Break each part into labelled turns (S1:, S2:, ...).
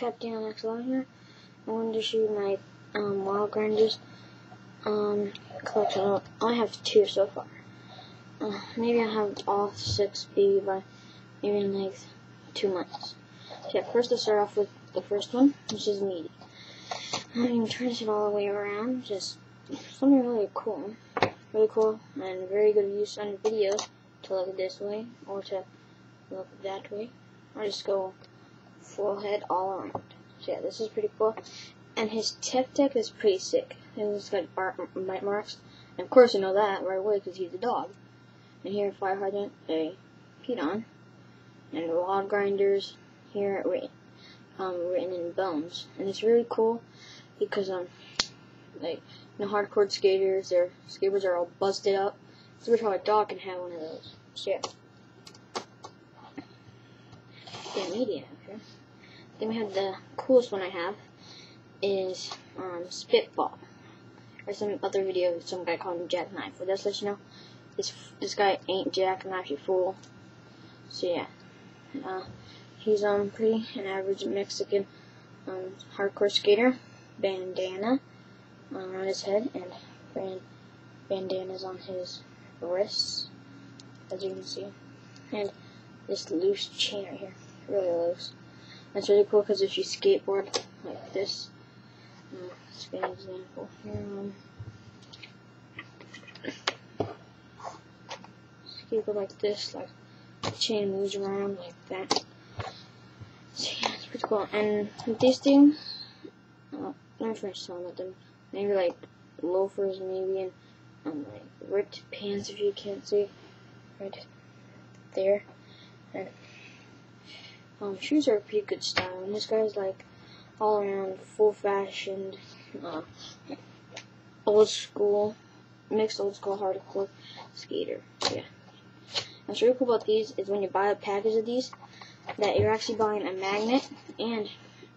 S1: Captain XL here. I'm going to show you my um, Wild Grinders um, collection. I have two so far. Uh, maybe I'll have all six maybe by maybe in like two months. So yeah, first I'll start off with the first one, which is meaty. I'm going to turn this all the way around, just something really cool. Really cool and very good use on video to look this way or to look that way. Or just go full head all around. So yeah, this is pretty cool. And his tech deck is pretty sick. And it's got bite marks. And of course you know that right away because he's a dog. And here, fire hydrant, a Piton. And wild grinders here written, um, written in bones. And it's really cool because, um, like, you know, hardcore skaters, their skateboards are all busted up. So it's weird how a dog can have one of those. So yeah. Meaty, okay. Then we have the coolest one I have is um, Spitball. Or some other video of some guy called Jackknife. But that's let you know this this guy ain't Jackknife, you fool. So yeah, uh, he's um pretty an average Mexican um, hardcore skater. Bandana um, on his head and band bandanas on his wrists, as you can see, and this loose chain right here, really loose. That's really cool because if you skateboard like this, uh, let's get an example here. Um, skateboard like this, like the chain moves around like that. So yeah, it's pretty cool. And these things, uh, not French song with them, maybe like loafers maybe and um, like ripped pants if you can't see right there. And um, shoes are pretty good style, and this guy's like all around full fashioned, uh, old school, mixed old school hardcore skater. Yeah. What's really cool about these is when you buy a package of these, that you're actually buying a magnet and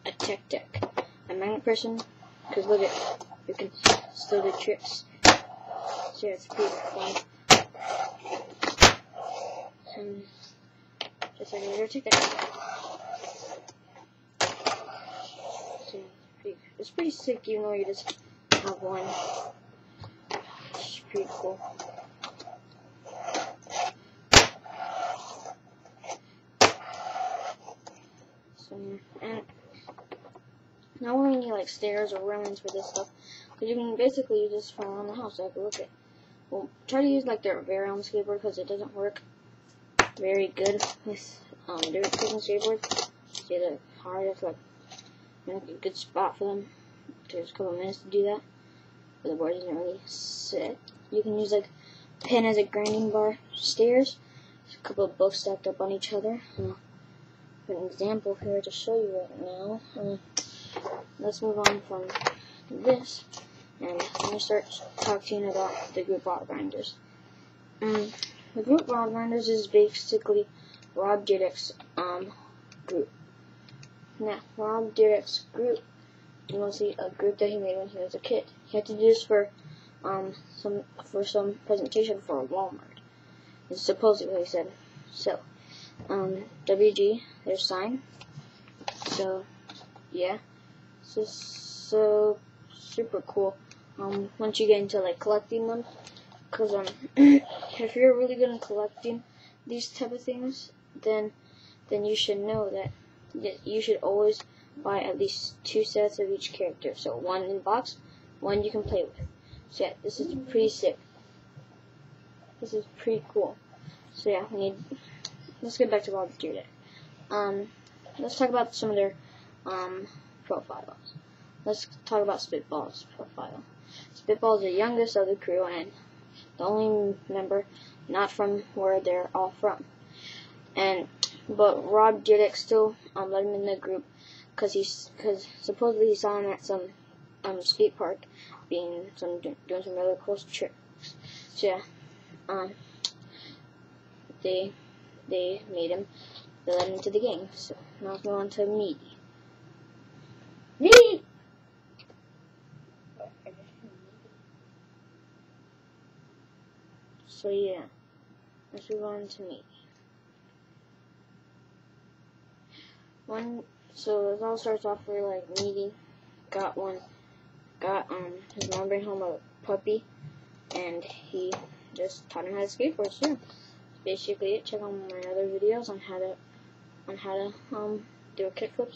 S1: a tech deck. A magnet person, because look at, you can still do tricks. So yeah, it's pretty fun. And deck. pretty, it's pretty sick even though you just have one. It's pretty cool. So, and not only need like stairs or railings for this stuff, because you can basically just fall on the house. Like, look at, well, try to use like their Varium skateboard because it doesn't work very good with um, cushion skateboards. See the hard, it's like make a good spot for them. Takes a couple minutes to do that. But the board doesn't really sit. You can use like a pen as a grinding bar stairs. A couple of books stacked up on each other. An example here to show you right now. Uh, let's move on from this. And I'm to start talking about the group wild grinders. Um, the group wild grinders is basically Rob Dyrdek's um, group. Now, Rob Dyrdek's group, to see a group that he made when he was a kid. He had to do this for um some for some presentation for Walmart. It's supposedly what he said. So, um, WG, their sign. So, yeah, just so super cool. Um, once you get into like collecting them, cause um, if you're really good at collecting these type of things, then then you should know that you should always buy at least two sets of each character. So one in box, one you can play with. So yeah, this is pretty sick. This is pretty cool. So yeah, we need. Let's get back to Rob Dyrdek. Um, let's talk about some of their um profiles. Let's talk about Spitball's profile. Spitball is the youngest of the crew and the only member not from where they're all from. And but Rob Dyrdek still um, let him in the group because he's because supposedly he saw him at some um skate park being some doing some really cool tricks. So yeah, um, they they made him they let him into the gang. So now let's move on to. Meaty. So yeah, let's move on to me. One so it all starts off where like Meaty got one, got um his mom bring home a puppy, and he just taught him how to skateboard. So yeah, basically it. Check out my other videos on how to on how to um do a kickflip.